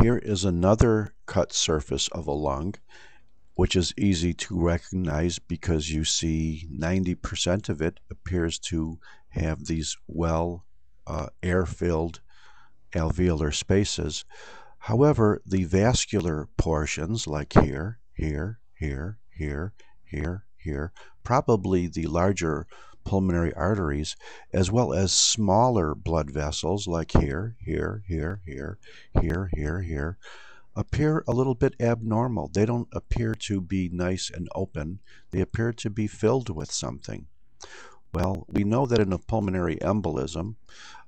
Here is another cut surface of a lung, which is easy to recognize because you see 90% of it appears to have these well uh, air-filled alveolar spaces. However, the vascular portions, like here, here, here, here, here, here, probably the larger pulmonary arteries, as well as smaller blood vessels like here, here, here, here, here, here, here, appear a little bit abnormal. They don't appear to be nice and open. They appear to be filled with something. Well, we know that in a pulmonary embolism,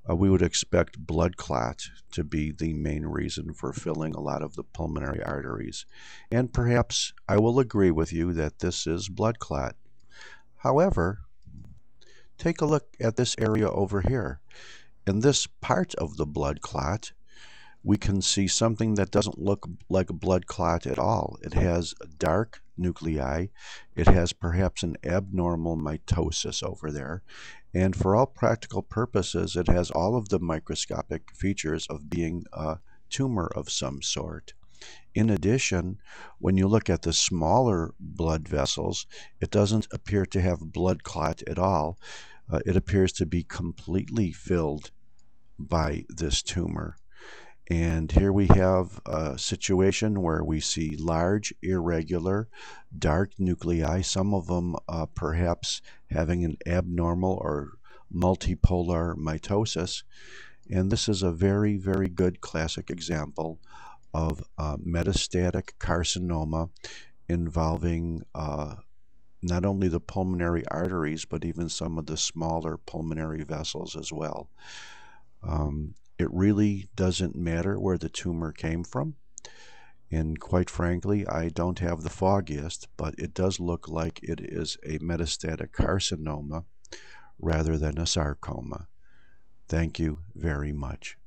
uh, we would expect blood clot to be the main reason for filling a lot of the pulmonary arteries. And perhaps I will agree with you that this is blood clot. However, take a look at this area over here. In this part of the blood clot, we can see something that doesn't look like a blood clot at all. It has dark nuclei. It has perhaps an abnormal mitosis over there. And for all practical purposes, it has all of the microscopic features of being a tumor of some sort. In addition, when you look at the smaller blood vessels, it doesn't appear to have blood clot at all. Uh, it appears to be completely filled by this tumor. And here we have a situation where we see large, irregular, dark nuclei, some of them uh, perhaps having an abnormal or multipolar mitosis. And this is a very, very good classic example of uh, metastatic carcinoma involving uh, not only the pulmonary arteries, but even some of the smaller pulmonary vessels as well. Um, it really doesn't matter where the tumor came from. And quite frankly, I don't have the foggiest, but it does look like it is a metastatic carcinoma rather than a sarcoma. Thank you very much.